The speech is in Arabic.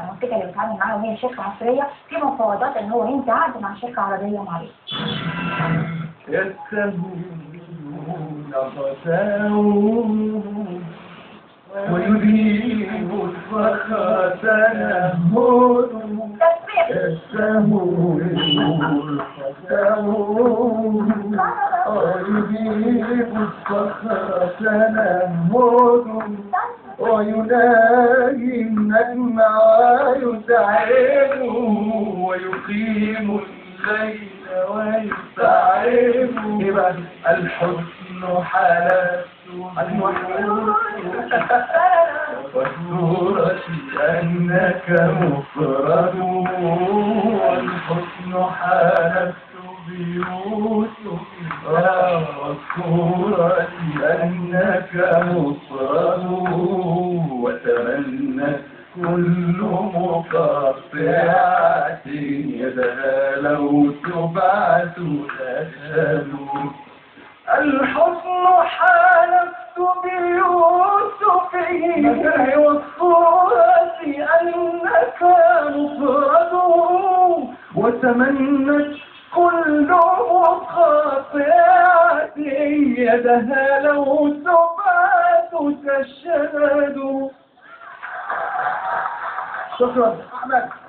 المنتجه اللي بيتعامل معاها وهي شركه مصريه في مفاوضات ان هو ينتهي عقد مع شركه عربيه معروفه ويذيب الفخر تنهد غساهم ويذيب الفخر تنهد ويناهي النجم ويسعده ويقيم الليل ويسعده يبقى الحسن حالته والصورة أنك مفرد. والحسن حالته بيوسف والصورة أنك مفرد. وتمنى كل مقطعة يدها لو تبعث تشهد الحزن حالفت بيوسف والصورة أنك مفرد. وتمنت كل مقاطعة يدها لو تبعث تشهد شكرا. أحمد.